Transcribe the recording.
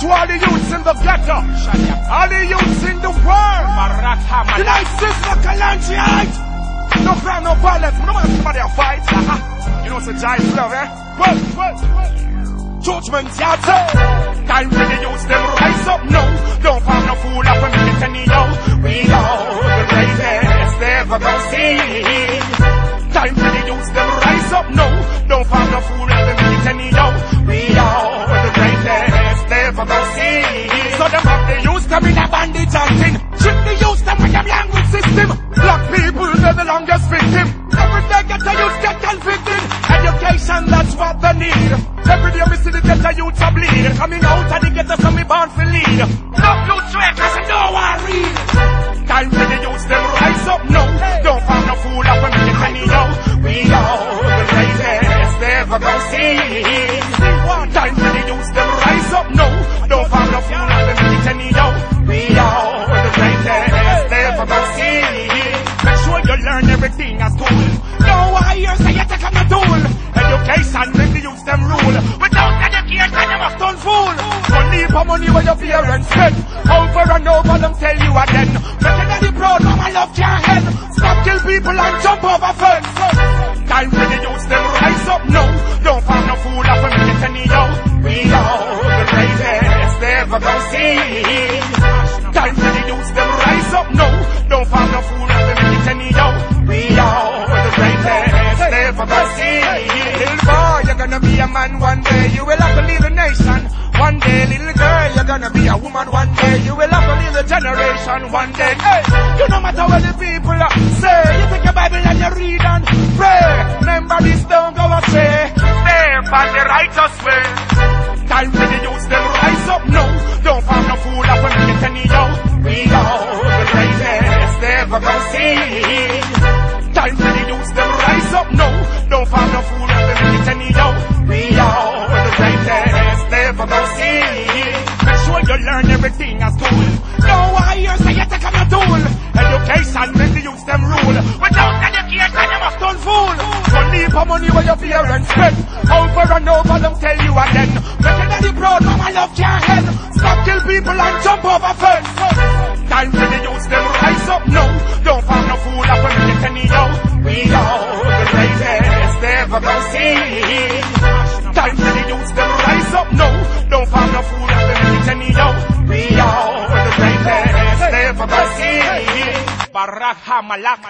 To all the youths in the ghetto. All the youths in the world. Know, Sizzla Kalonji. No crime, no violence. No want somebody a fight. Uh-huh. You know, it's a giant love, eh? Well, well, well. Judgment, yeah, Time for the youths, them rise up No, Don't find no fool up and make it any yo. We all the greatest ever gonna see. Time for the youths, them rise up No, Don't find no fool up and make it any yo. Coming out of the ghetto, so me born for lead. No way, cause I know I read. Time for the youths, them rise up now. Don't find no fool up and make it any now. We are the greatest ever gonna see. Time for the youths, them rise up now. Don't find no fool up and make it any now. We are the greatest ever gonna see. Make sure you learn everything at school. No wires, say you take on the tool. Education, make the youths them rule. Without Money where your parents spend. Over and over, them tell you again. Making any proud, my love can't end. Stop kill people and jump over fence. Time for the youths, them rise up now. Don't find no fool up and make any. We are the greatest ever gonna see. Time for the youths, them rise up now. Don't find no fool up and make any. We are the greatest ever gonna see. Little boy, you're gonna be a man one day. You will have to lead the nation. One day, little girl, gonna be a woman one day. You will have to lead the generation one day. Hey, you no matter what the people say. You take your Bible and you read and pray. Remember this, don't go astray. Stay on the righteous way. Time for the youths, them rise up now. Don't find no fool up and it any yo. We are the greatest ever gonna see. Time for the youths, them rise up now. Don't find no fool up and it any yo. Everything at school. No wires, say you take a tool. Education, make the youths them rule. Without education, you must turn fool. Don't need for money where your parents spend. Over and over, them tell you again. Making any proud, no my love can't end. Stop kill people and jump over fence. Time for the youths, them rise up now. Don't find no fool up and it any yo. We are the greatest ever gonna see. Time for the youths, them rise up now. Barak Hamalak.